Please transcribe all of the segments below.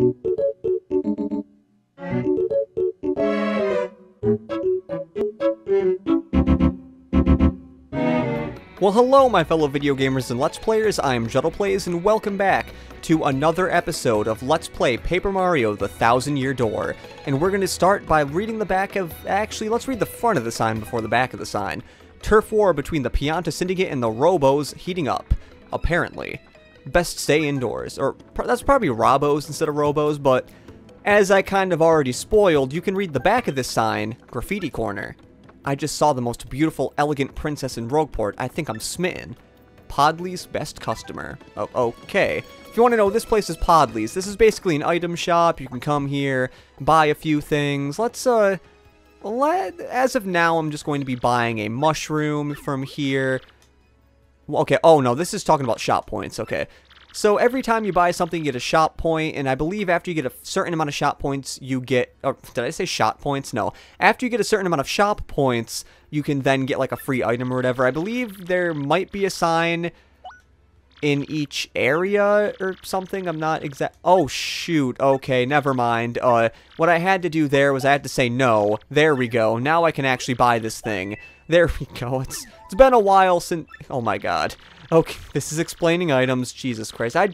Well hello my fellow video gamers and Let's Players, I am JuddlePlays and welcome back to another episode of Let's Play Paper Mario The Thousand Year Door. And we're going to start by reading the back of, actually let's read the front of the sign before the back of the sign. Turf war between the Pianta Syndicate and the Robbos heating up, apparently. Best stay indoors, or that's probably Robos instead of Robos, but as I kind of already spoiled, you can read the back of this sign, Graffiti Corner. I just saw the most beautiful, elegant princess in Rogueport. I think I'm smitten. Podley's best customer. Oh, okay. If you want to know, this place is Podley's. This is basically an item shop. You can come here, buy a few things. Let's, uh, let, as of now, I'm just going to be buying a mushroom from here. Okay, oh no, this is talking about shop points, okay. So every time you buy something, you get a shop point, and I believe after you get a certain amount of shop points, you get, or did I say shop points? No. After you get a certain amount of shop points, you can then get like a free item or whatever. I believe there might be a sign in each area or something. I'm not exact. Oh, shoot. Okay, never mind. Uh, what I had to do there was I had to say no. There we go. Now I can actually buy this thing. There we go. It's It's been a while since... Oh, my God. Okay, this is explaining items. Jesus Christ. I,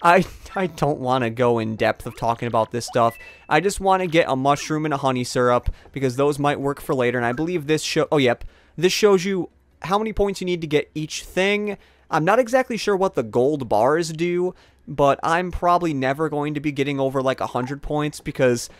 I, I don't want to go in depth of talking about this stuff. I just want to get a mushroom and a honey syrup because those might work for later. And I believe this show... Oh, yep. This shows you how many points you need to get each thing. I'm not exactly sure what the gold bars do, but I'm probably never going to be getting over like 100 points because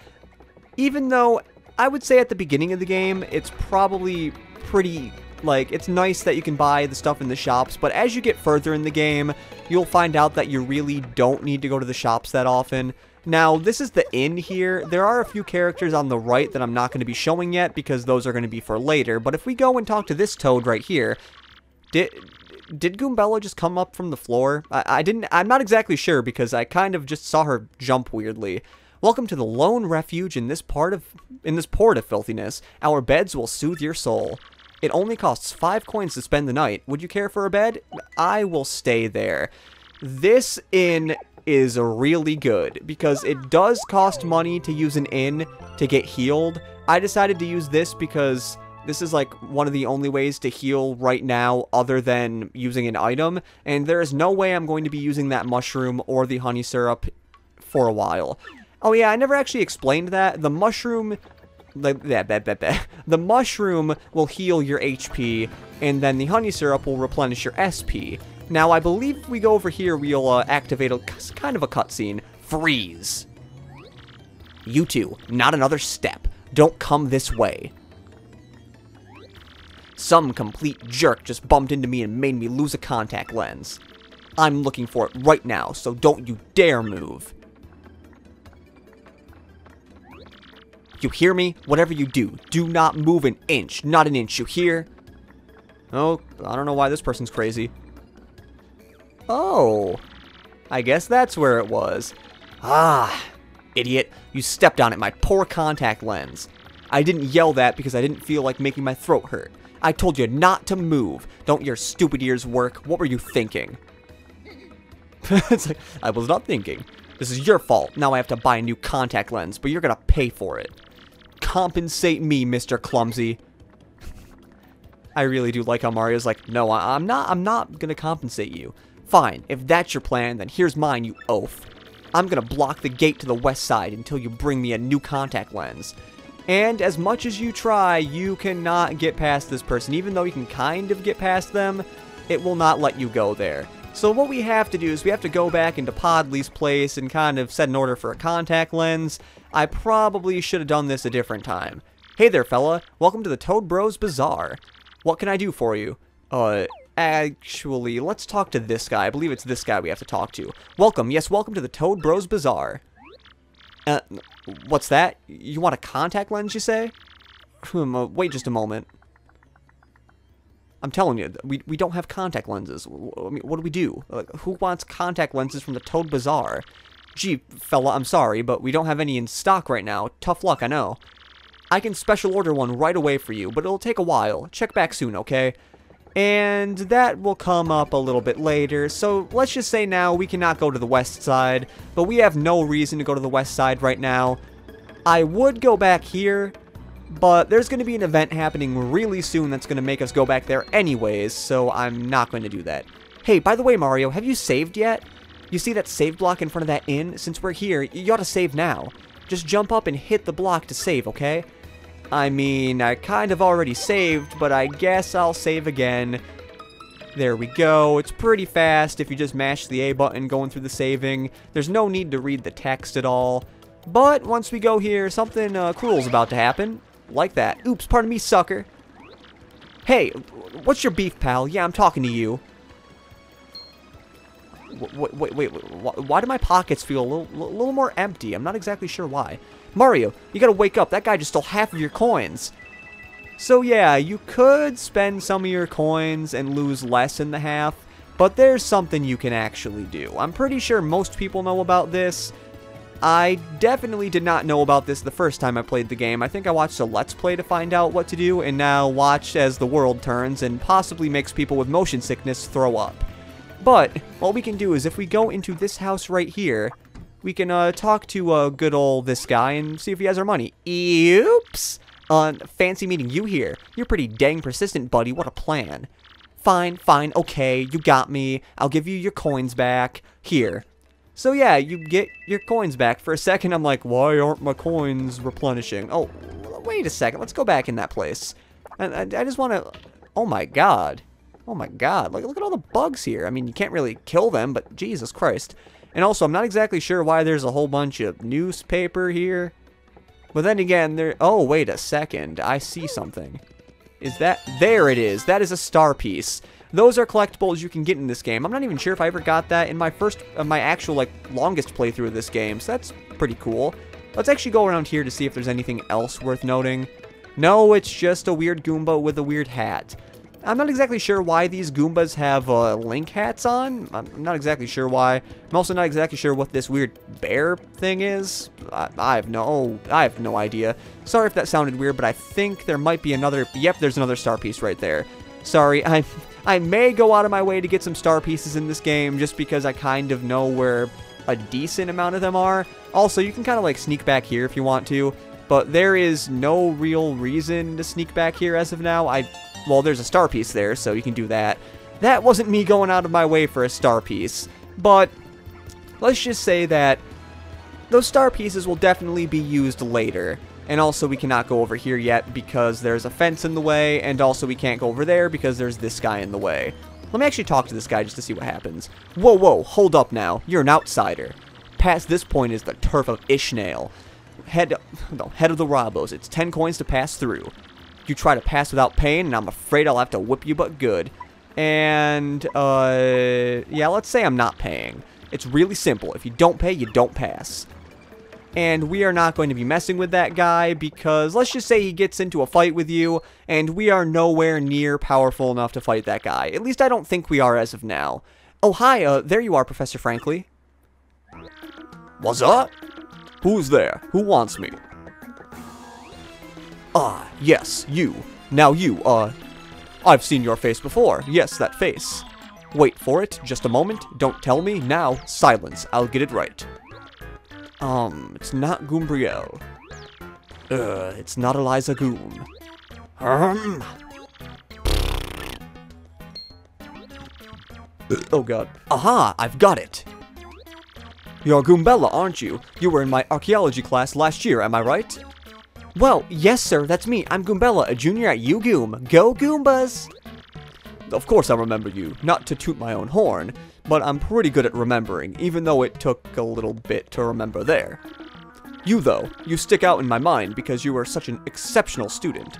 even though I would say at the beginning of the game, it's probably pretty like, it's nice that you can buy the stuff in the shops, but as you get further in the game, you'll find out that you really don't need to go to the shops that often. Now, this is the inn here. There are a few characters on the right that I'm not going to be showing yet because those are going to be for later. But if we go and talk to this toad right here, did did Goombella just come up from the floor? I, I didn't. I'm not exactly sure because I kind of just saw her jump weirdly. Welcome to the lone refuge in this part of in this port of filthiness. Our beds will soothe your soul. It only costs 5 coins to spend the night. Would you care for a bed? I will stay there. This inn is really good because it does cost money to use an inn to get healed. I decided to use this because this is like one of the only ways to heal right now other than using an item. And there is no way I'm going to be using that mushroom or the honey syrup for a while. Oh yeah, I never actually explained that. The mushroom the, the mushroom will heal your HP, and then the honey syrup will replenish your SP. Now, I believe if we go over here, we'll uh, activate a kind of a cutscene. Freeze. You two, not another step. Don't come this way. Some complete jerk just bumped into me and made me lose a contact lens. I'm looking for it right now, so don't you dare move. You hear me? Whatever you do, do not move an inch. Not an inch, you hear? Oh, I don't know why this person's crazy. Oh, I guess that's where it was. Ah, idiot. You stepped on it, my poor contact lens. I didn't yell that because I didn't feel like making my throat hurt. I told you not to move. Don't your stupid ears work? What were you thinking? it's like, I was not thinking. This is your fault. Now I have to buy a new contact lens, but you're gonna pay for it compensate me, Mr. Clumsy. I really do like how Mario's like, no, I'm not, I'm not gonna compensate you. Fine, if that's your plan, then here's mine, you oaf. I'm gonna block the gate to the west side until you bring me a new contact lens. And as much as you try, you cannot get past this person. Even though you can kind of get past them, it will not let you go there. So what we have to do is we have to go back into Podley's place and kind of set an order for a contact lens. I probably should have done this a different time. Hey there, fella. Welcome to the Toad Bros Bazaar. What can I do for you? Uh, actually, let's talk to this guy. I believe it's this guy we have to talk to. Welcome. Yes, welcome to the Toad Bros Bazaar. Uh, what's that? You want a contact lens, you say? Hmm, uh, wait just a moment. I'm telling you, we, we don't have contact lenses. I mean, what do we do? Like, who wants contact lenses from the Toad Bazaar? Gee, fella, I'm sorry, but we don't have any in stock right now. Tough luck, I know. I can special order one right away for you, but it'll take a while. Check back soon, okay? and that will come up a little bit later. So let's just say now we cannot go to the west side, but we have no reason to go to the west side right now. I would go back here, but there's going to be an event happening really soon that's going to make us go back there anyways, so I'm not going to do that. Hey, by the way, Mario, have you saved yet? You see that save block in front of that inn? Since we're here, you ought to save now. Just jump up and hit the block to save, okay? I mean, I kind of already saved, but I guess I'll save again. There we go. It's pretty fast if you just mash the A button going through the saving. There's no need to read the text at all. But once we go here, something uh, cruel's about to happen. Like that. Oops, pardon me, sucker. Hey, what's your beef, pal? Yeah, I'm talking to you. Wait, wait, wait, why do my pockets feel a little, little more empty? I'm not exactly sure why. Mario, you gotta wake up. That guy just stole half of your coins. So yeah, you could spend some of your coins and lose less in the half, but there's something you can actually do. I'm pretty sure most people know about this. I definitely did not know about this the first time I played the game. I think I watched a Let's Play to find out what to do, and now watch as the world turns and possibly makes people with motion sickness throw up. But, what we can do is if we go into this house right here, we can uh, talk to uh, good old this guy and see if he has our money. Oops! Uh, fancy meeting you here. You're pretty dang persistent, buddy. What a plan. Fine, fine, okay, you got me. I'll give you your coins back. Here. So yeah, you get your coins back. For a second, I'm like, why aren't my coins replenishing? Oh, wait a second. Let's go back in that place. I, I, I just want to... Oh my god. Oh my god. Look, look at all the bugs here. I mean, you can't really kill them, but Jesus Christ. And also, I'm not exactly sure why there's a whole bunch of newspaper here. But then again, there... Oh, wait a second. I see something. Is that... There it is. That is a star piece. Those are collectibles you can get in this game. I'm not even sure if I ever got that in my first... Uh, my actual, like, longest playthrough of this game. So that's pretty cool. Let's actually go around here to see if there's anything else worth noting. No, it's just a weird Goomba with a weird hat. I'm not exactly sure why these Goombas have uh, Link hats on. I'm not exactly sure why. I'm also not exactly sure what this weird bear thing is. I, I, have no, I have no idea. Sorry if that sounded weird, but I think there might be another. Yep, there's another star piece right there. Sorry, I, I may go out of my way to get some star pieces in this game just because I kind of know where a decent amount of them are. Also, you can kind of like sneak back here if you want to, but there is no real reason to sneak back here as of now. I well, there's a star piece there, so you can do that. That wasn't me going out of my way for a star piece, but let's just say that those star pieces will definitely be used later. And also we cannot go over here yet because there's a fence in the way, and also we can't go over there because there's this guy in the way. Let me actually talk to this guy just to see what happens. Whoa, whoa, hold up now. You're an outsider. Past this point is the turf of Ishnail. Head, no, head of the Robbos. It's 10 coins to pass through. You try to pass without pain, and I'm afraid I'll have to whip you but good. And, uh, yeah, let's say I'm not paying. It's really simple. If you don't pay, you don't pass. And we are not going to be messing with that guy because let's just say he gets into a fight with you and we are nowhere near powerful enough to fight that guy. At least I don't think we are as of now. Oh, hi, uh, there you are, Professor Frankly. What's up? Who's there? Who wants me? Ah, yes, you. Now you, uh... I've seen your face before. Yes, that face. Wait for it. Just a moment. Don't tell me. Now, silence. I'll get it right. Um, it's not Goombrielle. Uh, it's not Eliza Goom. Um. Oh god. Aha! I've got it! You're Goombella, aren't you? You were in my archaeology class last year, am I right? Well, yes sir, that's me. I'm Goombella, a junior at UGoom. Go Goombas! Of course I remember you, not to toot my own horn, but I'm pretty good at remembering, even though it took a little bit to remember there. You though, you stick out in my mind because you are such an exceptional student.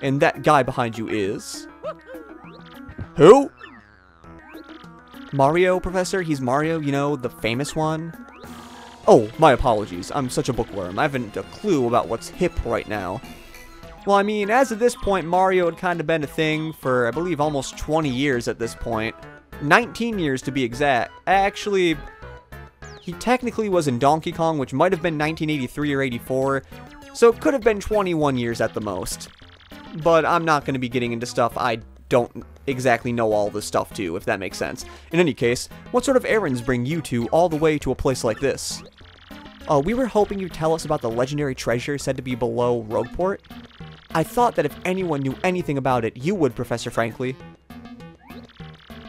And that guy behind you is... Who? Mario, Professor? He's Mario, you know, the famous one? Oh, my apologies. I'm such a bookworm. I haven't a clue about what's hip right now. Well, I mean, as of this point, Mario had kind of been a thing for, I believe, almost 20 years at this point. 19 years to be exact. Actually, he technically was in Donkey Kong, which might have been 1983 or 84, so it could have been 21 years at the most. But I'm not going to be getting into stuff I don't exactly know all this stuff too, if that makes sense. In any case, what sort of errands bring you two all the way to a place like this? Uh, we were hoping you'd tell us about the legendary treasure said to be below Rogueport. I thought that if anyone knew anything about it, you would, Professor Frankly.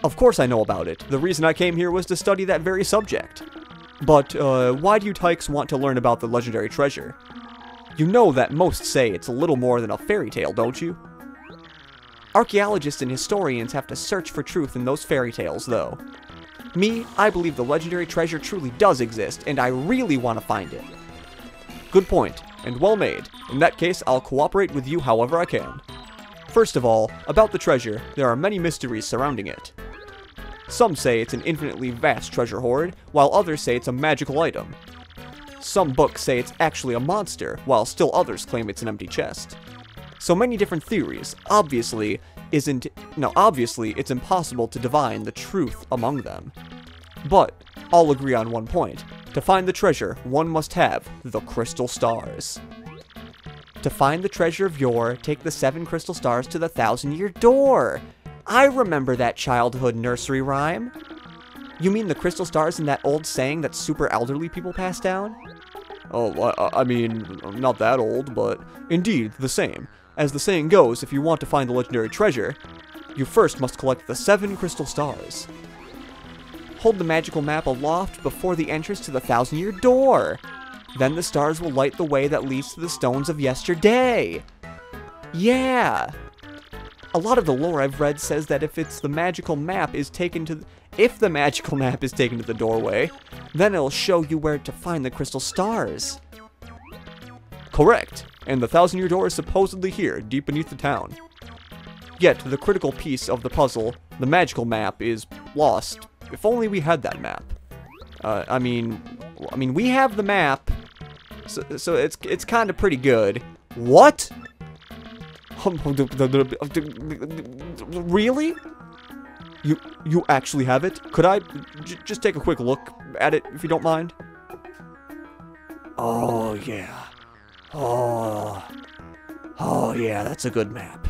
Of course I know about it. The reason I came here was to study that very subject. But, uh, why do you tykes want to learn about the legendary treasure? You know that most say it's a little more than a fairy tale, don't you? Archaeologists and historians have to search for truth in those fairy tales, though. Me, I believe the legendary treasure truly does exist, and I really want to find it. Good point, and well made. In that case, I'll cooperate with you however I can. First of all, about the treasure, there are many mysteries surrounding it. Some say it's an infinitely vast treasure hoard, while others say it's a magical item. Some books say it's actually a monster, while still others claim it's an empty chest. So many different theories, obviously, isn't no obviously it's impossible to divine the truth among them. But all agree on one point. To find the treasure, one must have the crystal stars. To find the treasure of yore, take the seven crystal stars to the thousand year door. I remember that childhood nursery rhyme. You mean the crystal stars in that old saying that super elderly people pass down? Oh, I, I mean, not that old, but indeed the same. As the saying goes, if you want to find the legendary treasure, you first must collect the seven crystal stars. Hold the magical map aloft before the entrance to the Thousand Year Door. Then the stars will light the way that leads to the stones of yesterday. Yeah. A lot of the lore I've read says that if it's the magical map is taken to if the magical map is taken to the doorway, then it'll show you where to find the crystal stars. Correct, and the Thousand Year Door is supposedly here, deep beneath the town. Yet, the critical piece of the puzzle, the magical map, is lost. If only we had that map. Uh, I mean, I mean, we have the map, so, so it's it's kind of pretty good. What? Really? You you actually have it? Could I just take a quick look at it, if you don't mind? Oh, yeah. Oh. Oh, yeah, that's a good map.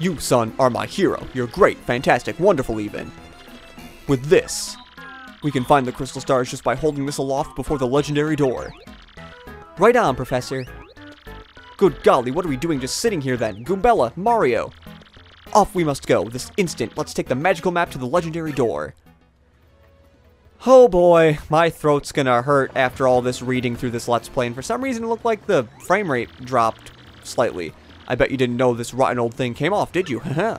You, son, are my hero. You're great, fantastic, wonderful even. With this, we can find the crystal stars just by holding this aloft before the legendary door. Right on, Professor. Good golly, what are we doing just sitting here then? Goombella, Mario, off we must go, this instant. Let's take the magical map to the legendary door. Oh boy, my throat's gonna hurt after all this reading through this Let's Play, and for some reason it looked like the frame rate dropped slightly. I bet you didn't know this rotten old thing came off, did you?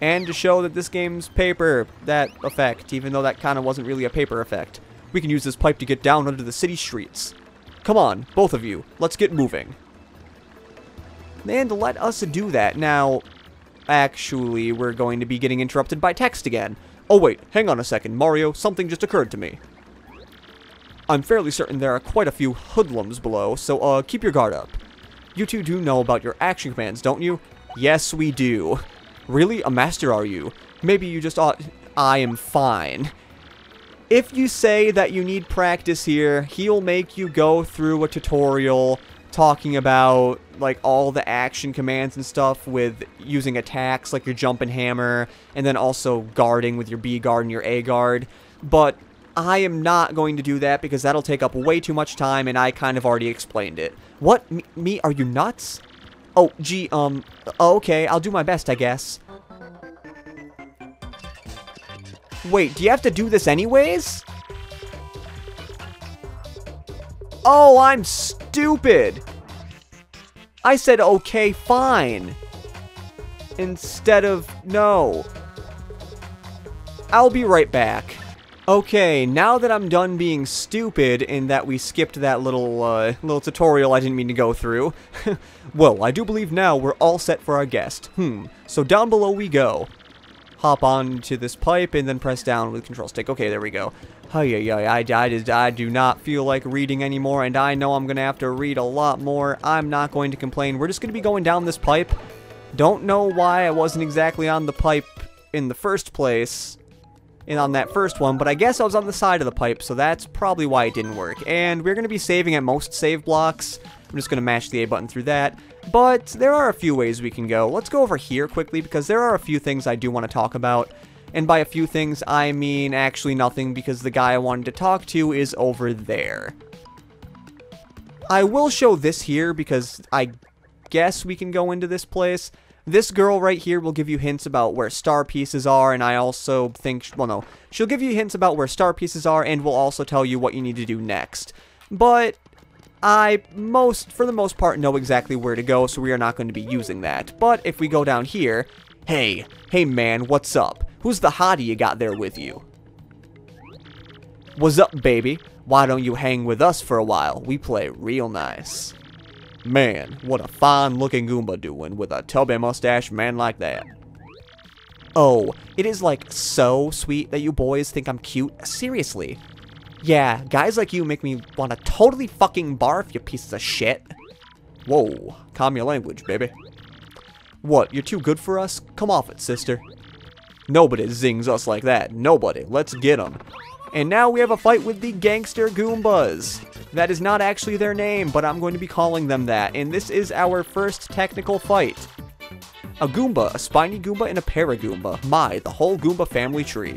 and to show that this game's paper, that effect, even though that kind of wasn't really a paper effect. We can use this pipe to get down under the city streets. Come on, both of you, let's get moving. And let us do that. Now, Actually, we're going to be getting interrupted by text again. Oh wait, hang on a second, Mario, something just occurred to me. I'm fairly certain there are quite a few hoodlums below, so uh, keep your guard up. You two do know about your action commands, don't you? Yes, we do. Really? A master are you? Maybe you just ought... I am fine. If you say that you need practice here, he'll make you go through a tutorial talking about like all the action commands and stuff with using attacks like your jump and hammer and then also guarding with your B guard and your A guard. But I am not going to do that because that'll take up way too much time and I kind of already explained it. What? Me? Are you nuts? Oh, gee, um, okay, I'll do my best, I guess. Wait, do you have to do this anyways? Oh, I'm stupid. I said, okay, fine. Instead of, no. I'll be right back. Okay, now that I'm done being stupid in that we skipped that little, uh, little tutorial I didn't mean to go through, well, I do believe now we're all set for our guest. Hmm, so down below we go. Hop on to this pipe and then press down with control stick. Okay, there we go. Yeah, yeah, I, I, I do not feel like reading anymore, and I know I'm going to have to read a lot more. I'm not going to complain. We're just going to be going down this pipe. Don't know why I wasn't exactly on the pipe in the first place, and on that first one, but I guess I was on the side of the pipe, so that's probably why it didn't work. And we're going to be saving at most save blocks. I'm just going to mash the A button through that. But there are a few ways we can go. Let's go over here quickly because there are a few things I do want to talk about. And by a few things, I mean actually nothing because the guy I wanted to talk to is over there. I will show this here because I guess we can go into this place. This girl right here will give you hints about where star pieces are, and I also think, well no, she'll give you hints about where star pieces are and will also tell you what you need to do next. But I most, for the most part, know exactly where to go, so we are not going to be using that. But if we go down here, hey, hey man, what's up? Who's the hottie you got there with you? What's up, baby? Why don't you hang with us for a while? We play real nice. Man, what a fine looking Goomba doing with a tubby mustache man like that. Oh, it is like so sweet that you boys think I'm cute. Seriously. Yeah, guys like you make me want to totally fucking barf, you pieces of shit. Whoa, calm your language, baby. What, you're too good for us? Come off it, sister. Nobody zings us like that. Nobody. Let's get them. And now we have a fight with the Gangster Goombas. That is not actually their name, but I'm going to be calling them that. And this is our first technical fight. A Goomba, a Spiny Goomba, and a Paragoomba. My, the whole Goomba family tree.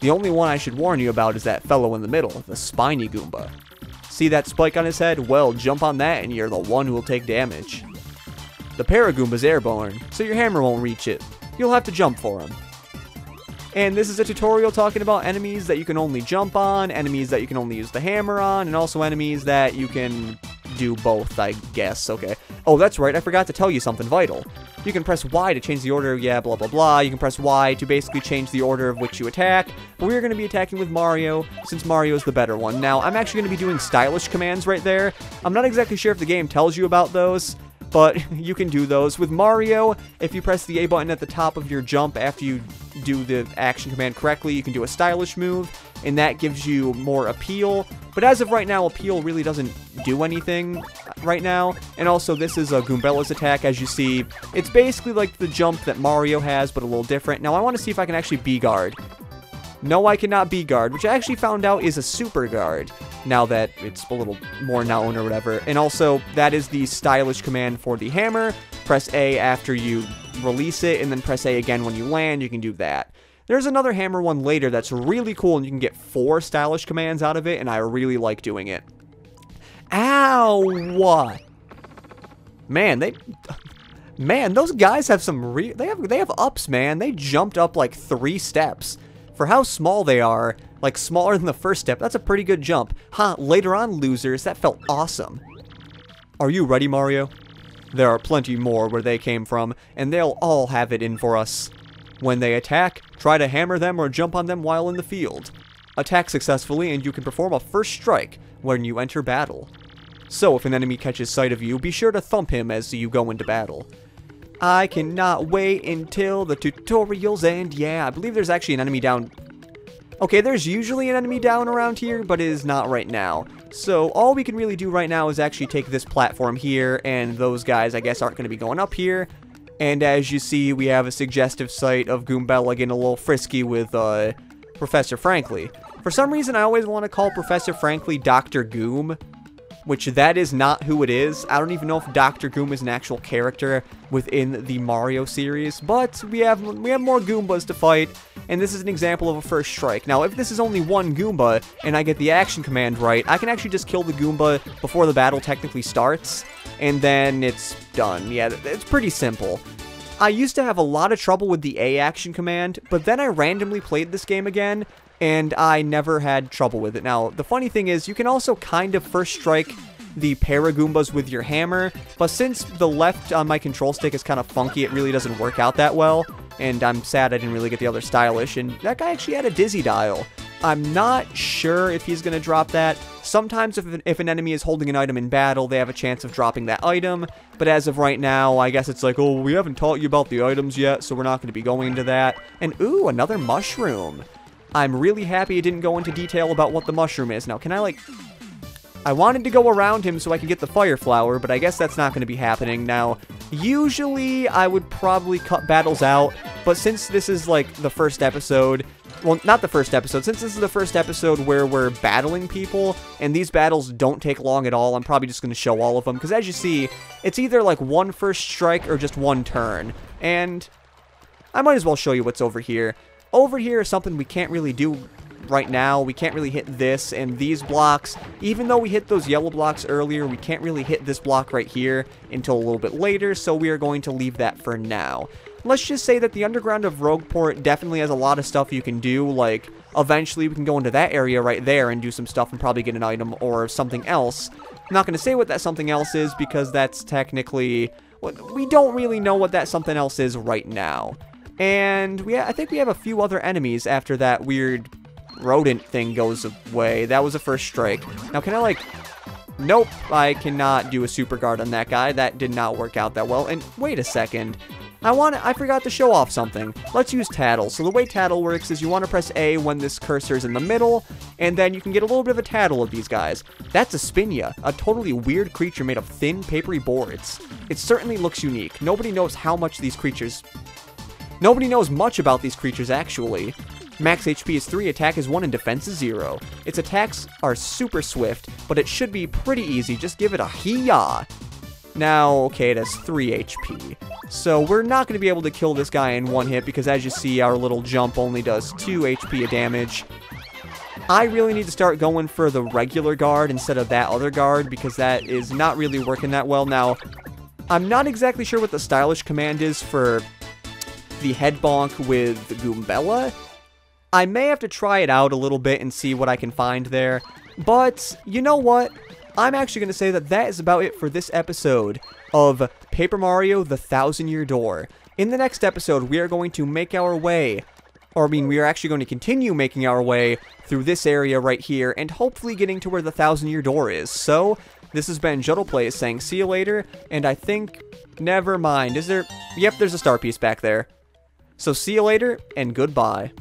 The only one I should warn you about is that fellow in the middle, the Spiny Goomba. See that spike on his head? Well, jump on that and you're the one who will take damage. The Paragoomba's airborne, so your hammer won't reach it. You'll have to jump for him. And this is a tutorial talking about enemies that you can only jump on, enemies that you can only use the hammer on, and also enemies that you can do both, I guess. Okay. Oh, that's right, I forgot to tell you something vital. You can press Y to change the order, yeah, blah, blah, blah. You can press Y to basically change the order of which you attack. But we're going to be attacking with Mario, since Mario is the better one. Now, I'm actually going to be doing stylish commands right there. I'm not exactly sure if the game tells you about those, but you can do those. With Mario, if you press the A button at the top of your jump after you do the action command correctly, you can do a stylish move, and that gives you more appeal. But as of right now, appeal really doesn't do anything right now. And also, this is a Goombella's attack, as you see. It's basically like the jump that Mario has, but a little different. Now, I want to see if I can actually B-guard. No, I cannot be guard, which I actually found out is a super guard, now that it's a little more known or whatever. And also, that is the stylish command for the hammer. Press A after you release it, and then press A again when you land, you can do that. There's another hammer one later that's really cool, and you can get four stylish commands out of it, and I really like doing it. Ow! What? Man, they... Man, those guys have some re... They have, they have ups, man. They jumped up like three steps. For how small they are, like smaller than the first step, that's a pretty good jump. Huh, later on, losers, that felt awesome. Are you ready, Mario? There are plenty more where they came from, and they'll all have it in for us. When they attack, try to hammer them or jump on them while in the field. Attack successfully and you can perform a first strike when you enter battle. So if an enemy catches sight of you, be sure to thump him as you go into battle. I cannot wait until the tutorials end. Yeah, I believe there's actually an enemy down. Okay, there's usually an enemy down around here, but it is not right now. So all we can really do right now is actually take this platform here, and those guys, I guess, aren't going to be going up here. And as you see, we have a suggestive sight of Goombella getting a little frisky with uh, Professor Frankly. For some reason, I always want to call Professor Frankly Dr. Goom, which that is not who it is. I don't even know if Dr. Goom is an actual character within the Mario series, but we have we have more Goombas to fight, and this is an example of a first strike. Now, if this is only one Goomba, and I get the action command right, I can actually just kill the Goomba before the battle technically starts, and then it's done. Yeah, it's pretty simple. I used to have a lot of trouble with the A action command, but then I randomly played this game again, and I never had trouble with it. Now, the funny thing is, you can also kind of first strike the Paragoombas with your hammer, but since the left on my control stick is kind of funky, it really doesn't work out that well, and I'm sad I didn't really get the other stylish, and that guy actually had a Dizzy Dial. I'm not sure if he's going to drop that. Sometimes if, if an enemy is holding an item in battle, they have a chance of dropping that item. But as of right now, I guess it's like, oh, we haven't taught you about the items yet, so we're not going to be going into that. And ooh, another mushroom. I'm really happy it didn't go into detail about what the mushroom is. Now, can I, like... I wanted to go around him so I could get the fire flower, but I guess that's not going to be happening. Now, usually I would probably cut battles out, but since this is, like, the first episode, well, not the first episode, since this is the first episode where we're battling people, and these battles don't take long at all, I'm probably just going to show all of them, because as you see, it's either like one first strike or just one turn, and I might as well show you what's over here. Over here is something we can't really do right now. We can't really hit this and these blocks. Even though we hit those yellow blocks earlier, we can't really hit this block right here until a little bit later, so we are going to leave that for now. Let's just say that the underground of Rogueport definitely has a lot of stuff you can do, like eventually we can go into that area right there and do some stuff and probably get an item or something else. I'm not going to say what that something else is because that's technically... We don't really know what that something else is right now. And we, I think we have a few other enemies after that weird rodent thing goes away. That was a first strike. Now, can I, like... Nope, I cannot do a super guard on that guy. That did not work out that well. And wait a second. I want I forgot to show off something. Let's use tattle. So the way tattle works is you want to press A when this cursor is in the middle, and then you can get a little bit of a tattle of these guys. That's a Spinia, a totally weird creature made of thin, papery boards. It certainly looks unique. Nobody knows how much these creatures... Nobody knows much about these creatures, actually. Max HP is 3, attack is 1, and defense is 0. Its attacks are super swift, but it should be pretty easy. Just give it a hee-yah. Now, okay, it has 3 HP. So we're not going to be able to kill this guy in one hit because as you see, our little jump only does 2 HP of damage. I really need to start going for the regular guard instead of that other guard because that is not really working that well. Now, I'm not exactly sure what the stylish command is for the head bonk with Goombella. I may have to try it out a little bit and see what I can find there. But, you know what? I'm actually going to say that that is about it for this episode of Paper Mario The Thousand Year Door. In the next episode, we are going to make our way, or I mean, we are actually going to continue making our way through this area right here, and hopefully getting to where the Thousand Year Door is. So, this has been JuddlePlays saying see you later, and I think, never mind, is there, yep, there's a star piece back there. So see you later, and goodbye.